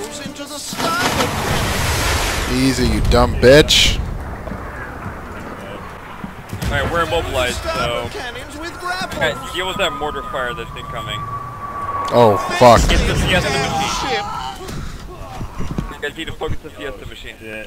goes into the starboard. Easy, you dumb bitch. Alright, we're immobilized, so... Starboard. Okay, deal with that mortar fire that's incoming. Oh, fuck. Get the Fiesta machine. You guys need to focus the Fiesta machine. Yeah.